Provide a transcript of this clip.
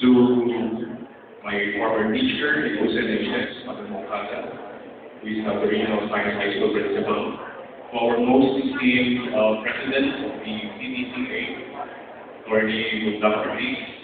to my former teacher, Jose Neves, Mr. Mokata, who is the Regional Science High School principal, to our most esteemed uh, president of the CDCA, Attorney Dr. Lee,